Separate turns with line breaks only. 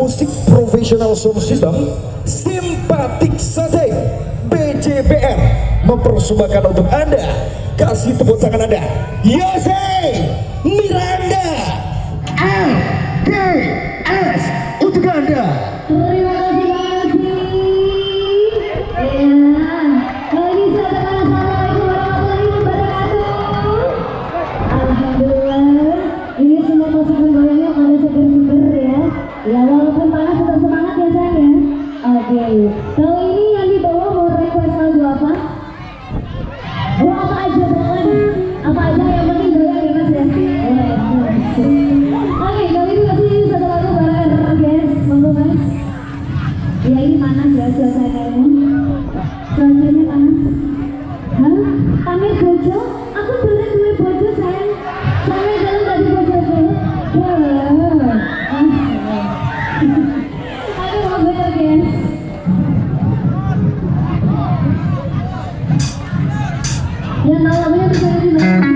musik profesional sound system simpatik saja. BCBR mempersembahkan untuk anda. Kasih tepuk tangan anda. Yose Miranda. LDS untuk anda.
Terima 天呐我们又在这里了